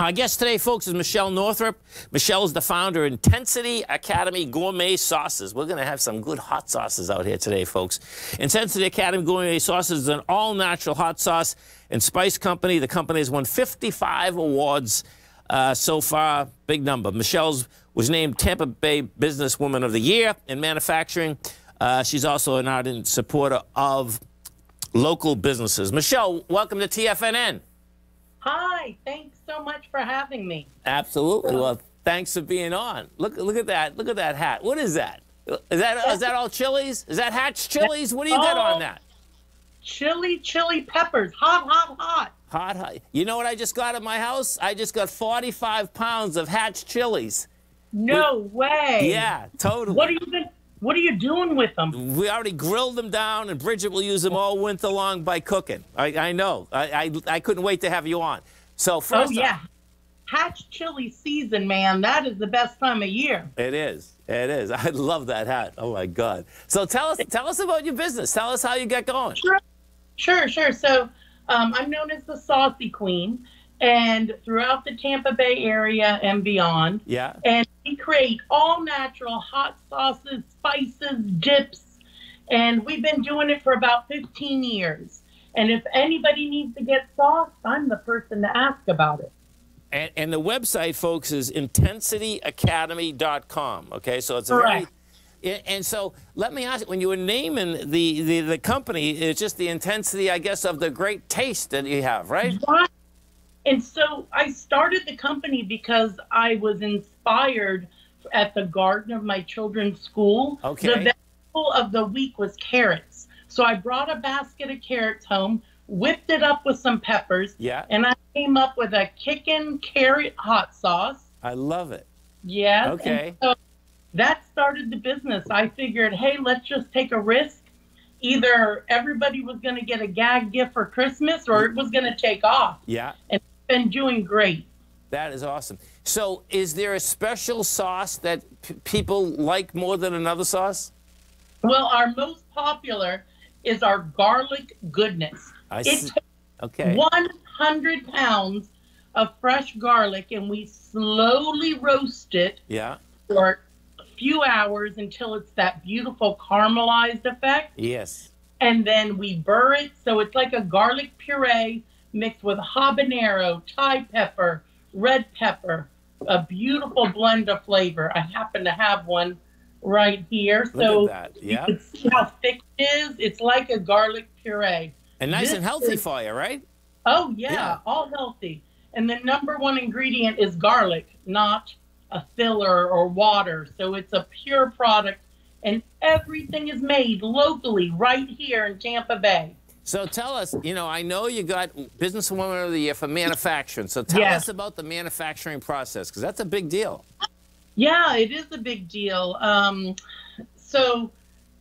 Our guest today, folks, is Michele Northrup. Michele is the founder of Intensity Academy Gourmet Sauces. We're going to have some good hot sauces out here today, folks. Intensity Academy Gourmet Sauces is an all-natural hot sauce and spice company. The company has won 55 awards uh, so far. Big number. Michele's was named Tampa Bay Businesswoman of the Year in manufacturing. Uh, she's also an ardent supporter of local businesses. Michele, welcome to TFNN. Hi, thanks so much for having me. Absolutely. Well, thanks for being on. Look, look at that. Look at that hat. What is that? Is that is that all chilies? Is that Hatch chilies? What do you got on oh, that? Chili, chili peppers, hot, hot, hot. Hot, hot. You know what I just got at my house? I just got 45 pounds of Hatch chilies. No way. Yeah, totally. What are you been, What are you doing with them? We already grilled them down, and Bridget will use them all winter long by cooking. I, I know. I, I, I couldn't wait to have you on. So first, oh yeah, Hatch chili season, man. That is the best time of year. it is. It is. I love that hat. Oh my God. So tell us, tell us about your business. Tell us how you get going. Sure, sure, sure. So um, I'm known as the Saucy Queen, and throughout the Tampa Bay area and beyond. Yeah. And we create all natural hot sauces, spices, dips, and we've been doing it for about 15 years. And if anybody needs to get sauce, I'm the person to ask about it. And, and the website, folks, is intensityacademy.com. Okay, so it's a Correct. very. And so let me ask you, when you were naming the, the, the company, it's just the intensity, I guess, of the great taste that you have, right? Right. And so I started the company because I was inspired at the garden of my children's school. Okay. The vegetable of the week was carrots. So I brought a basket of carrots home, whipped it up with some peppers, Yeah, and I came up with a kickin' carrot hot sauce. I love it. Yes. and Okay. so that started the business. I figured, hey, let's just take a risk. Either everybody was going to get a gag gift for Christmas or it was going to take off. Yeah, And it's been doing great. that is awesome. So is there a special sauce that p- people like more than another sauce? Well, our most popular is our garlic goodness. I see. Okay. 100 pounds of fresh garlic and we slowly roast it Yeah. for a few hours until it's that beautiful caramelized effect. Yes. and then we burr it so it's like a garlic puree mixed with habanero, Thai pepper, red pepper, a beautiful blend of flavor. I happen to have one right here, Look so at that. you Yeah. can see how thick it is. It's like a garlic puree. And nice This and healthy is- for you, right? Oh yeah, Yeah. all healthy. And the number one ingredient is garlic, not a filler or water. So it's a pure product, and everything is made locally right here in Tampa Bay. So tell us, you know, I know you got Businesswoman of the Year for manufacturing. So tell us about the manufacturing process, because that's a big deal. Yeah, it is a big deal. Um, so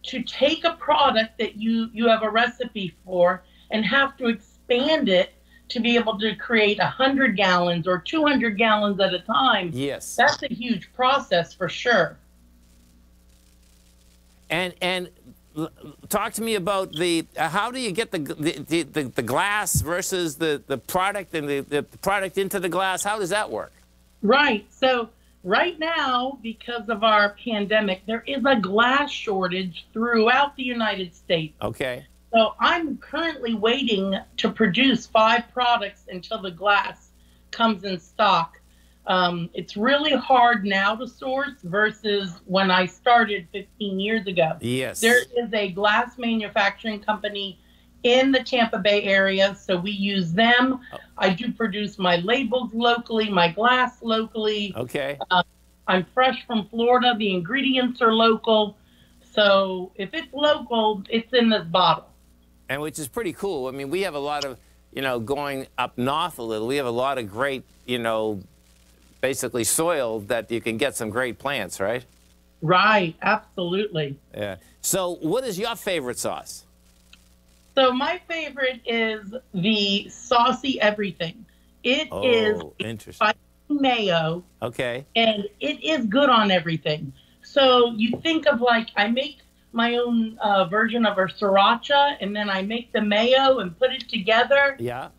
to take a product that you you have a recipe for and have to expand it to be able to create 100 gallons or 200 gallons at a time, Yes. that's a huge process for sure. And and talk to me about the uh, how do you get the the, the, the glass versus the, the product and the, the product into the glass? How does that work? Right. So right now, because of our pandemic, there is a glass shortage throughout the United States. Okay. So I'm currently waiting to produce five products until the glass comes in stock. Um, it's really hard now to source versus when I started 15 years ago. Yes. There is a glass manufacturing company in the Tampa Bay area, so we use them. Oh. I do produce my labels locally, my glass locally. Okay. Uh, I'm fresh from Florida. The ingredients are local. So if it's local, it's in this bottle. And which is pretty cool. I mean, we have a lot of, you know, going up north a little, we have a lot of great, you know, basically soil that you can get some great plants, right? Right, absolutely. Yeah. So, what is your favorite sauce? So my favorite is the saucy everything. It is Oh, interesting. spicy mayo Okay. and it is good on everything. So you think of like I make my own uh, version of our sriracha and then I make the mayo and put it together. Yeah.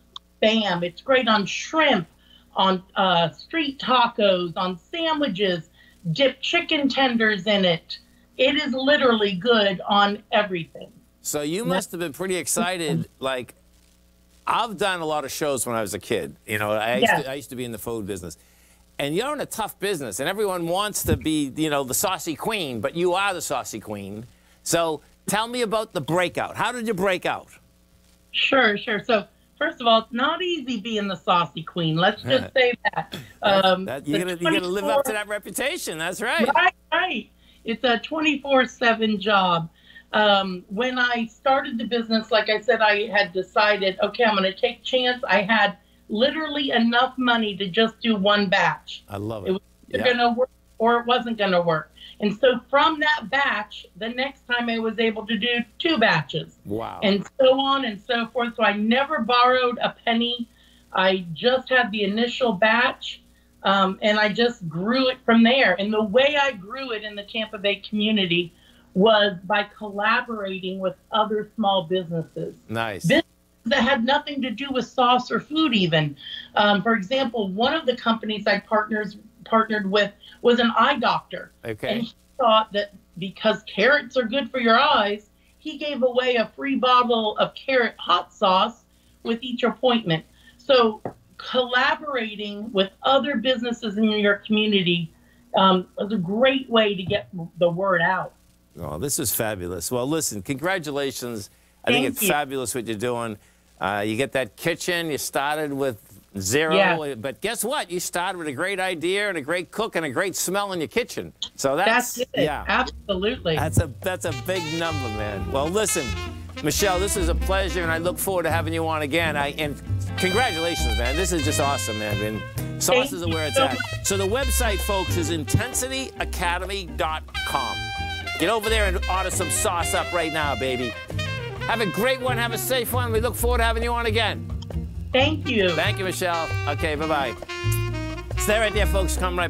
Bam! It's great on shrimp, on uh, street tacos, on sandwiches, dip chicken tenders in it. It is literally good on everything. So you must have been pretty excited. Like, I've done a lot of shows when I was a kid. You know, I used, Yes. to, I used to be in the food business. And you're in a tough business, and everyone wants to be, you know, the saucy queen, but you are the saucy queen. So tell me about the breakout. How did you break out? Sure, sure. So first of all, it's not easy being the saucy queen. Let's just say that. Um, That, you're gonna, you're gonna live up to that reputation. That's right. Right, right. It's a 24 7 job. Um, when I started the business, like I said, I had decided, okay, I'm going to take chance. I had literally enough money to just do one batch. I love It it. was Yeah. going to work or it wasn't going to work. And so from that batch, the next time I was able to do two batches Wow. and so on and so forth. So I never borrowed a penny. I just had the initial batch, um, and I just grew it from there. And the way I grew it in the Tampa Bay community was by collaborating with other small businesses nice. That had nothing to do with sauce or food even. Um, for example, one of the companies I partners partnered with was an eye doctor. Okay. And he thought that because carrots are good for your eyes, he gave away a free bottle of carrot hot sauce with each appointment. So, collaborating with other businesses in your community um, is a great way to get the word out. Oh, this is fabulous. Well, listen, congratulations. I think it's you. fabulous what you're doing. Uh, you get that kitchen. You started with zero, Yeah. but guess what? You started with a great idea and a great cook and a great smell in your kitchen. So that's, That's, it. yeah, Absolutely. that's a that's a big number, man. Well, listen, Michele, this is a pleasure, and I look forward to having you on again. I and congratulations, man. This is just awesome, man. And sauces Thank are where it's so at. So the website, folks, is intensityacademy.com. Get over there and order some sauce up right now, baby. Have a great one. Have a safe one. We look forward to having you on again. Thank you. Thank you, Michele. Okay, bye bye. Stay right there, folks. Come right